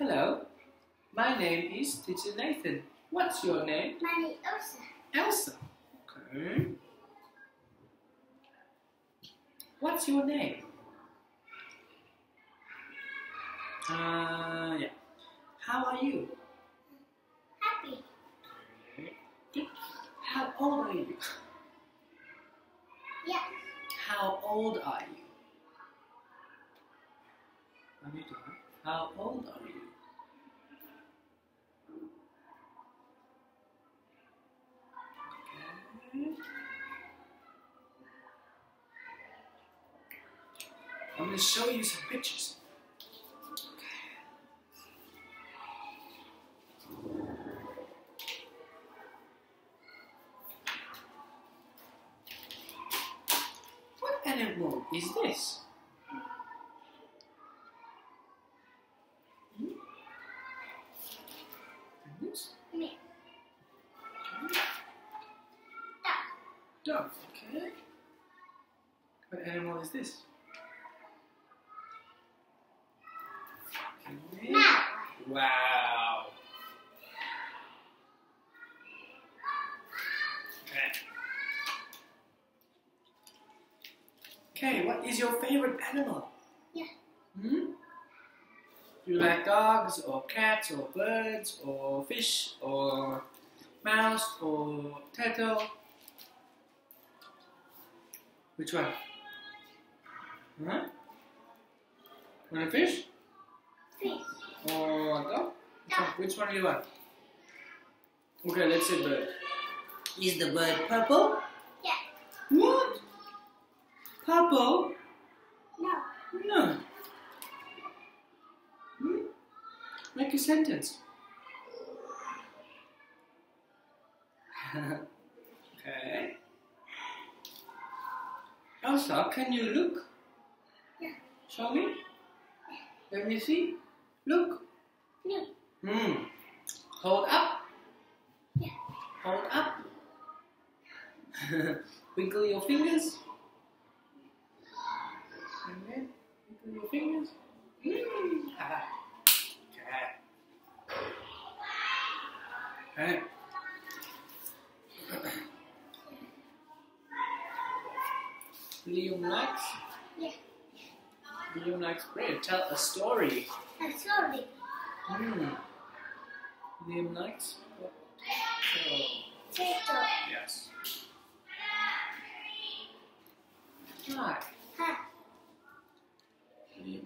Hello, my name is Teacher Nathan. What's your name? My name is Elsa. Elsa. Okay. What's your name? Uh, yeah. How are you? Happy. Good. How old are you? Yeah. How old are you? How old are you? Okay. I'm going to show you some pictures. What animal is this? Hmm? Me. Okay. Duck. Okay. What animal is this? Okay. Wow. Okay, what is your favorite animal? Yeah. Hmm? You like dogs or cats or birds or fish or mouse or turtle? Which one? Huh? Want a fish Fish. a? Which one, which one do you want? Okay, let's say bird. Is the bird purple? Yeah. What? Purple? No. No. Hmm? Make a sentence. okay. Elsa, can you look? Yeah. Show me. Let me see. Look. No. Hmm. Hold up. Yeah. Hold up. Wiggle your fingers. And then wiggle your fingers. Mm. Ah. Okay. Okay. Liam likes. Yeah do you like? Tell a story. A story. Hmm. Liam likes potato. Potato. Yes. Hi. Hi. Liam